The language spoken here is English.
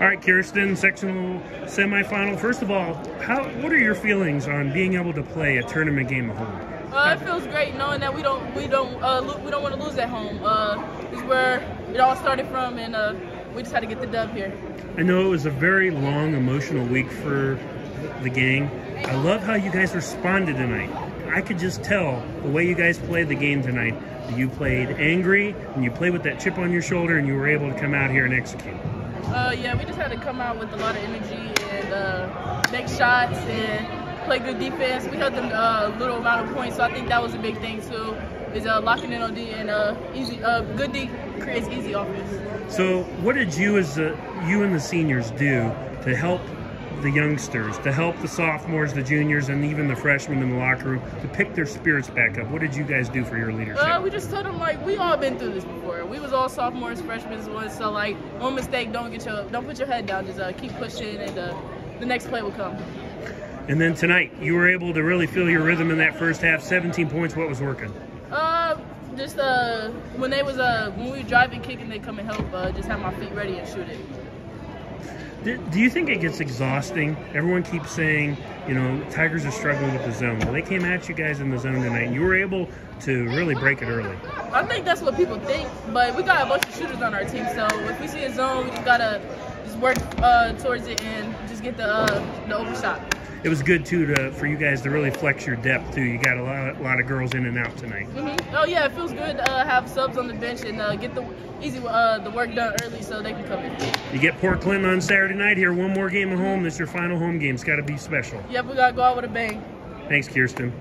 All right, Kiersten, sectional semifinal. First of all, how what are your feelings on being able to play a tournament game at home? Uh, it feels great knowing that we don't we don't uh, we don't want to lose at home. Uh, is where it all started from, and uh, we just had to get the dub here. I know it was a very long, emotional week for the gang. I love how you guys responded tonight. I could just tell the way you guys played the game tonight. You played angry, and you played with that chip on your shoulder, and you were able to come out here and execute. Uh, yeah, we just had to come out with a lot of energy and uh, make shots and play good defense. We held them uh, a little amount of points, so I think that was a big thing too. Is uh, locking in on D and uh, easy, uh, good D creates easy offense. So, what did you as the you and the seniors do to help the youngsters, to help the sophomores, the juniors, and even the freshmen in the locker room to pick their spirits back up? What did you guys do for your leadership? Uh, we just told them like we all been through this before. We was all sophomores, freshmen once, so like one mistake, don't get your don't put your head down. Just uh, keep pushing, and uh, the next play will come. and then tonight, you were able to really feel your rhythm in that first half. 17 points. What was working? Uh, just uh, when they was uh, when we were driving, kicking, they come and help. Uh, just have my feet ready and shoot it. Do, you think it gets exhausting? Everyone keeps saying, you know, Tygers are struggling with the zone. Well, they came at you guys in the zone tonight, and you were able to really break it early. I think that's what people think, but we got a bunch of shooters on our team. So if we see a zone, we just gotta just work uh, towards it and just get the uh, the overshot. It was good too to, for you guys to really flex your depth too. You got a lot, a lot of girls in and out tonight. hmm Oh yeah, it feels good to uh, have subs on the bench and uh, get the easy uh, the work done early so they can come in. You get Port Clinton on Saturday night here. One more game at home. That's your final home game. It's got to be special. Yep, we gotta go out with a bang. Thanks, Kiersten.